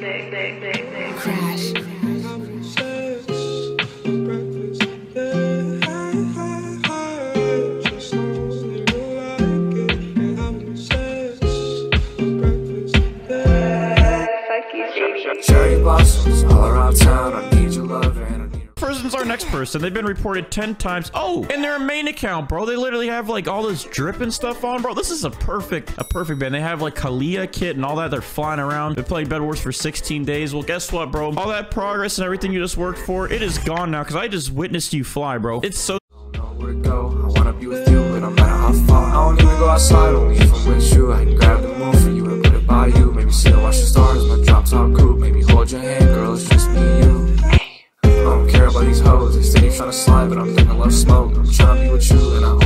Crash. Cherry blossoms all around town. I need your love and I need person's our next person. They've been reported 10 times. Oh, in their main account, bro. They literally have like all this drip and stuff on, bro. This is a perfect, a perfect band. They have like Kaliyah kit and all that. They're flying around. They played Bed Wars for 16 days. Well, guess what, bro? All that progress and everything you just worked for, it is gone now because I just witnessed you fly, bro. It's so you, you. You and you. Maybe sit and watch the stars, my drop top coupe. Maybe hold your hand, girl, it's just me and fly, but I'm thinking love smoke. I'm trying to be with you, and I